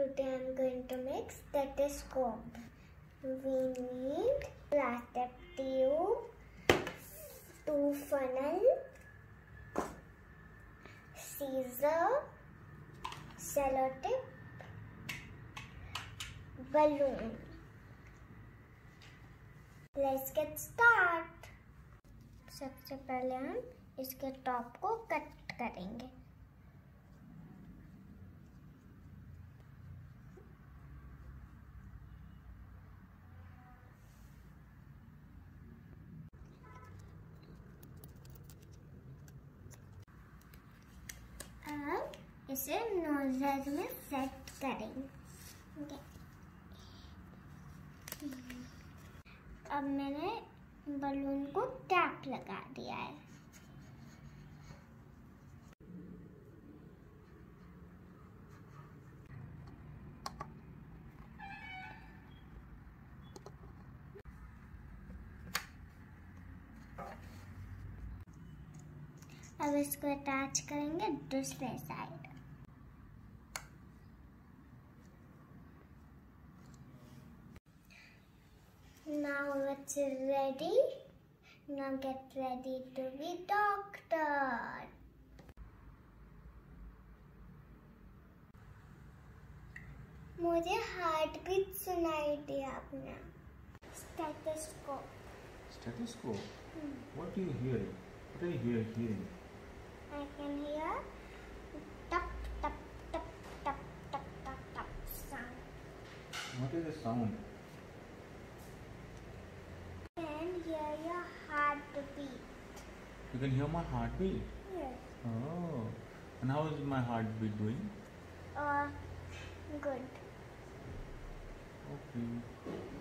Today I'm going to make stethoscope. We need plastic tube, two funnel, scissor, sellotape, balloon. Let's get start. सबसे पहले हम इसके top को cut करेंगे अब इसे नोजल में सेट करेंगे। अब मैंने बलून को टैप लगा दिया है। अब इसको अटैच करेंगे दूसरे side Now it's ready. Now get ready to be doctor. मुझे हार्ट बीट सुनाई दी आपने stethoscope Stethoscope? What do you hear? What are you hear, hearing? I can hear tap tap tap tap tap tap tap sound. What is the sound? You can hear my heartbeat. Yes. Oh. And how is my heartbeat doing? Uh, good. Okay.